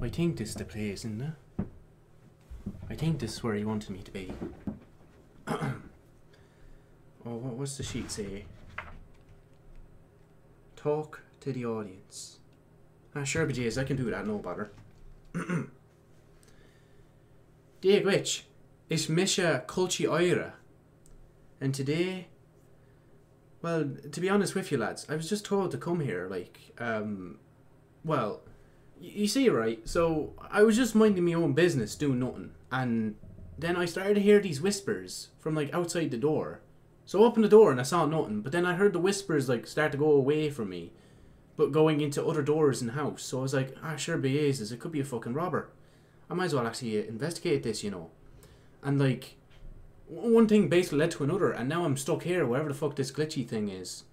I think this is the place, isn't it? I think this is where he wanted me to be. oh, what, what's the sheet say? Talk to the audience. Ah, sure, BJs, I can do that, no bother. Dia dhuit, it's Misha Cultchy Éire. And today, well, to be honest with you lads, I was just told to come here, like, um, well, you see, right? So I was just minding my own business, doing nothing, and then I started to hear these whispers from like outside the door. So I opened the door and I saw nothing, but then I heard the whispers like start to go away from me, but going into other doors in the house. So I was like, ah, sure, be is it could be a fucking robber. I might as well actually investigate this, you know. And like, one thing basically led to another, and now I'm stuck here, wherever the fuck this glitchy thing is.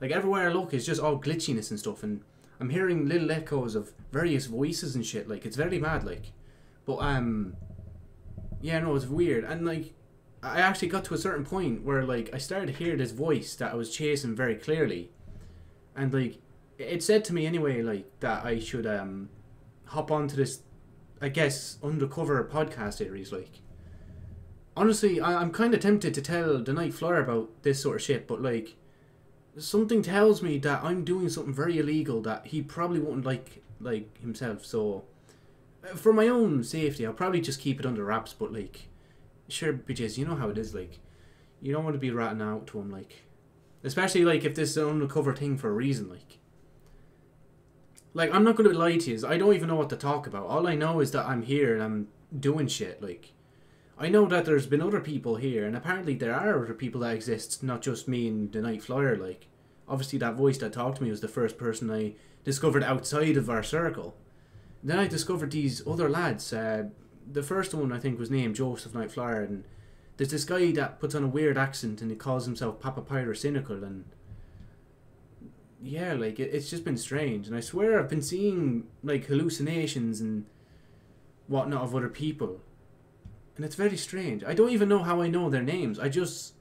Like everywhere I look is just all glitchiness and stuff, and I'm hearing little echoes of various voices and shit. Like it's very mad, like. But um, yeah, no, it's weird, and like, I actually got to a certain point where like I started to hear this voice that I was chasing very clearly, and like, it said to me anyway, like that I should um, hop onto this, I guess undercover podcast series, like. Honestly, I, I'm kind of tempted to tell the Nite Flyer about this sort of shit, but like, something tells me that I'm doing something very illegal that he probably wouldn't like like himself. So, uh, for my own safety, I'll probably just keep it under wraps. But like, sure, bitches, you know how it is. Like, you don't want to be ratting out to him. Like, especially like if this is an undercover thing for a reason. Like, like I'm not going to lie to you. I don't even know what to talk about. All I know is that I'm here and I'm doing shit. Like. I know that there's been other people here, and apparently there are other people that exist, not just me and the Nite Flyer. Like, obviously, that voice that talked to me was the first person I discovered outside of our circle. Then I discovered these other lads. Uh, the first one I think was named Josephnite Flyer, and there's this guy that puts on a weird accent and he calls himself Papa Pyrocynical, and yeah, like it, it's just been strange. And I swear I've been seeing like hallucinations and whatnot of other people and it's very strange. I don't even know how I know their names. I just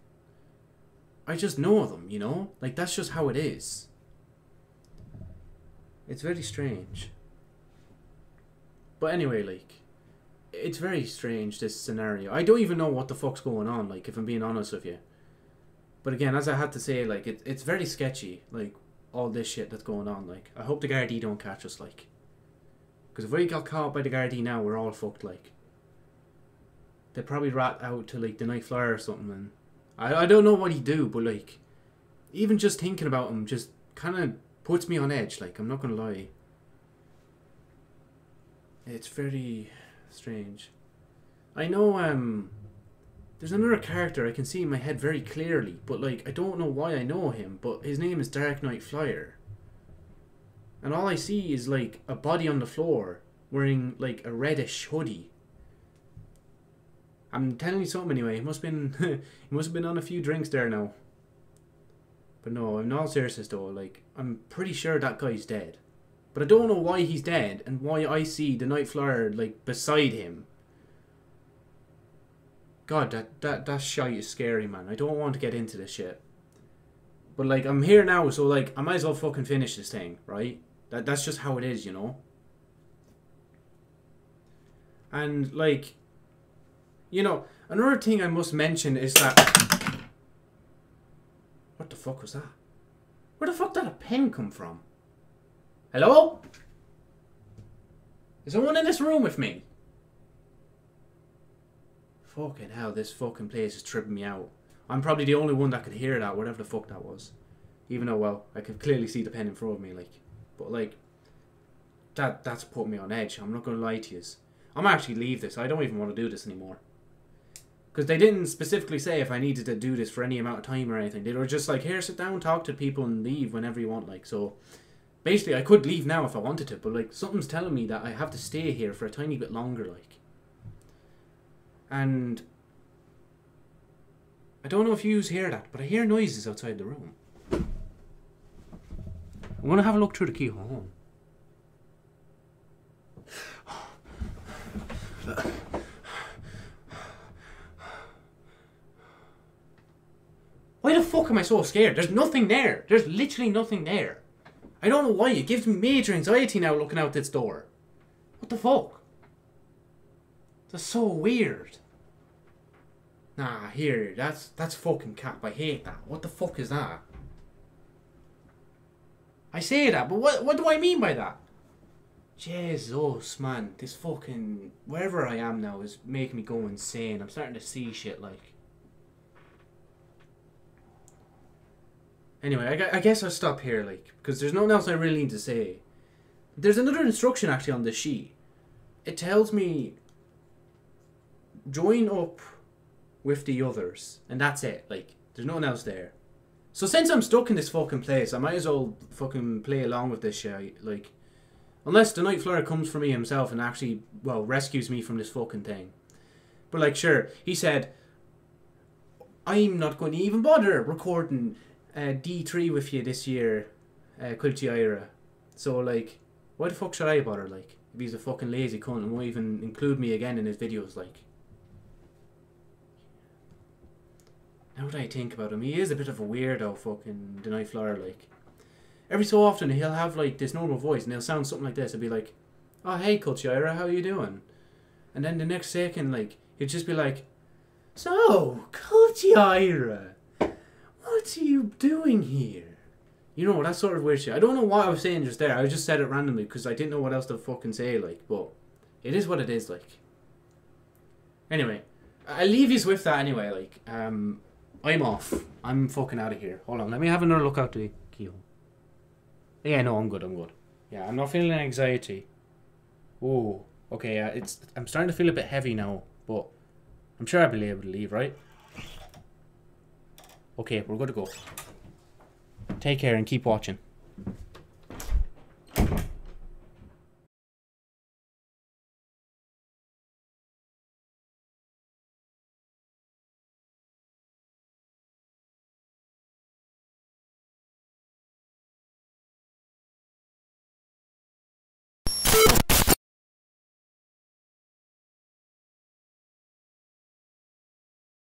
I just know them, you know? Like that's just how it is. It's very strange. But anyway, like it's very strange this scenario. I don't even know what the fuck's going on, like if I'm being honest with you. But again, as I had to say, like it, it's very sketchy, like all this shit that's going on. Like I hope the Gardaí don't catch us, like. Because if we got caught by the Gardaí now, we're all fucked, like they'd probably rat out to like the Nite Flyer or something and I, I don't know what he'd do but like even just thinking about him just kind of puts me on edge like I'm not gonna lie. It's very strange. I know um there's another character I can see in my head very clearly but like I don't know why I know him but his name is Darknite Flyer. And all I see is like a body on the floor wearing like a reddish hoodie I'm telling you something anyway. He must have been he must have been on a few drinks there now. But no, in all seriousness though, like I'm pretty sure that guy's dead. But I don't know why he's dead and why I see the Nite Flyer like beside him. God, that that that shite is scary, man. I don't want to get into this shit. But like I'm here now, so like I might as well fucking finish this thing, right? That that's just how it is, you know. And like you know, another thing I must mention is that. What the fuck was that? Where the fuck did a pen come from? Hello? Is someone in this room with me? Fucking hell, this fucking place is tripping me out. I'm probably the only one that could hear that, whatever the fuck that was. Even though, well, I could clearly see the pen in front of me, like. But, like, that that's put me on edge. I'm not gonna lie to you. I'm actually leave this. I don't even want to do this anymore because they didn't specifically say if I needed to do this for any amount of time or anything. They were just like, here, sit down, talk to people, and leave whenever you want. Like, so basically, I could leave now if I wanted to, but like, something's telling me that I have to stay here for a tiny bit longer. Like, and I don't know if you hear that, but I hear noises outside the room. I'm gonna have a look through the keyhole. Why the fuck am I so scared? There's nothing there. There's literally nothing there. I don't know why. It gives me major anxiety now looking out this door. What the fuck? That's so weird. Nah, here, that's that's fucking cap. I hate that. What the fuck is that? I say that, but what what do I mean by that? Jesus, man, this fucking wherever I am now is making me go insane. I'm starting to see shit like. Anyway, I, I guess I'll stop here, like, because there's nothing else I really need to say. There's another instruction actually on the sheet. It tells me join up with the others, and that's it. Like, there's nothing else there. So since I'm stuck in this fucking place, I might as well fucking play along with this shit. Like, unless the Night comes for me himself and actually, well, rescues me from this fucking thing. But like, sure, he said, I'm not going to even bother recording uh, D3 with you this year, uh, Cultchy Éire. So like, why the fuck should I bother? Like, if he's a fucking lazy cunt and won't even include me again in his videos, like. Now that I think about him, he is a bit of a weirdo, fucking the Night. Like, every so often he'll have like this normal voice and he'll sound something like this. He'll be like, "Oh hey, Cultchy Éire, how you doing?" And then the next second, like, he'll just be like, "So, Cultchy Éire, what are you doing here?" You know that sort of weird shit. I don't know what I was saying just there. I just said it randomly because I didn't know what else to fucking say. Like, but it is what it is. Like. Anyway, I leave you with that anyway. Like, um, I'm off. I'm fucking out of here. Hold on, let me have another look out the keyhole. Yeah, no, I'm good. I'm good. Yeah, I'm not feeling anxiety. Oh, okay. It's. I'm starting to feel a bit heavy now, but I'm sure I'll be able to leave, right? Okay, we're good to go. Take care and keep watching.